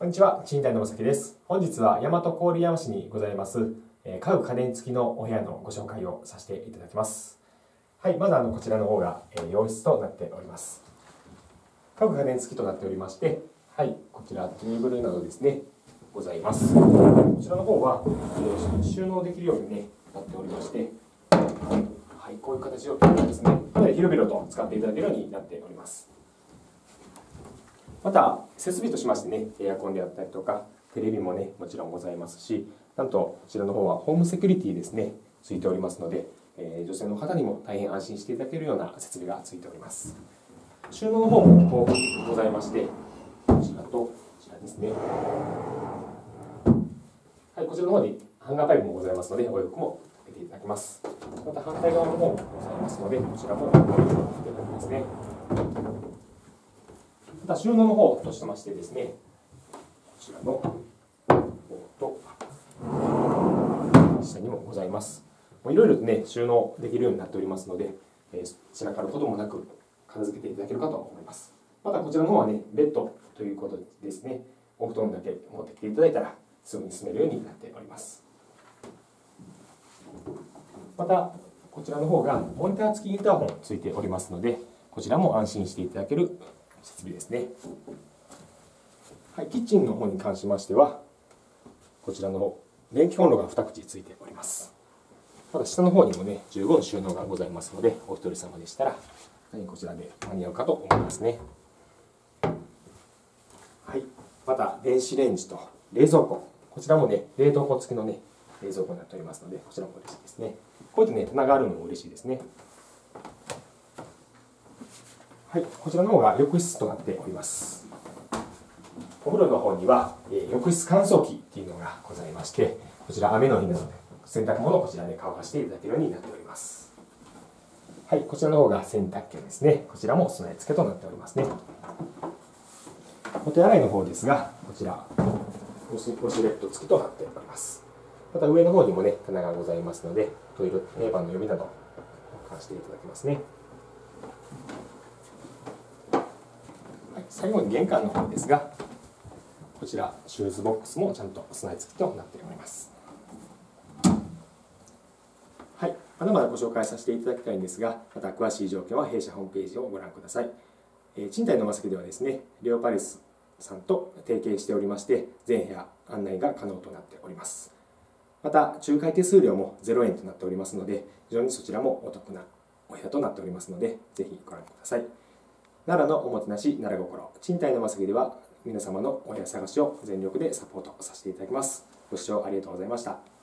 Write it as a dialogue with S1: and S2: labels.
S1: こんにちは、賃貸のまさきです。本日は大和郡山市にございます、えー家具家電付きのお部屋のご紹介をさせていただきます。はい、まずあのこちらの方が、えー洋室となっております。家具家電付きとなっておりまして、はい、こちらテーブルなどですね、ございます。こちらの方は、えー収納できるように、ね、なっておりまして、はい、こういう形をですね、かなり広々と使っていただけるようになっております。また設備としましてねエアコンであったりとかテレビもねもちろんございますしなんとこちらの方はホームセキュリティですねついておりますので、えー女性の方にも大変安心していただけるような設備がついております。収納の方もございましてこちらとこちらですね。はいこちらの方にハンガーパイプもございますのでお洋服もかけていただきます。また反対側の方もございますのでこちらもかけていただきますね。また収納の方としてましてですね、こちらの方と下にもございます。いろいろとね収納できるようになっておりますので、えー散らかることもなく片付けていただけるかと思います。またこちらの方はねベッドということですね、お布団だけ持ってきていただいたらすぐに住めるようになっております。またこちらの方がモニター付きインターホンついておりますので、こちらも安心していただける設備ですね。はい、キッチンの方に関しましては、こちらの電気コンロが2口ついております。また下の方にもね、十分収納がございますので、お一人様でしたら、はいこちらで間に合うかと思いますね。はい、また電子レンジと冷蔵庫、こちらもね、冷凍庫付きのね、冷蔵庫になっておりますので、こちらも嬉しいですね。こうやってね、棚があるのも嬉しいですね。はい、こちらの方が浴室となっております。お風呂の方には、え浴室乾燥機っていうのがございまして、こちら雨の日なので、洗濯物をこちらで乾かしていただけるようになっております。はい、こちらの方が洗濯機ですね。こちらも備え付けとなっておりますね。お手洗いの方ですが、こちら、ウォシュレット付きとなっております。また上の方にもね、棚がございますので、トイレ名番の読みなど、交換していただけますね。はい、最後に玄関の方ですが、こちらシューズボックスもちゃんと備え付きとなっております。はい、まだまだご紹介させていただきたいんですが、また詳しい条件は弊社ホームページをご覧ください。えー賃貸のまさきではですね、レオパレスさんと提携しておりまして、全部屋案内が可能となっております。また、仲介手数料も0円となっておりますので、非常にそちらもお得なお部屋となっておりますので、ぜひご覧ください。奈良のおもてなし奈良心。賃貸のまさぎでは皆様のお部屋探しを全力でサポートさせていただきます。ご視聴ありがとうございました。